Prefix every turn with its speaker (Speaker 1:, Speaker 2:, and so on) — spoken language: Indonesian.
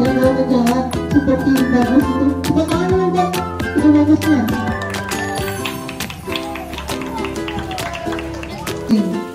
Speaker 1: yang mau seperti bagus itu kita aja itu bagusnya Oke.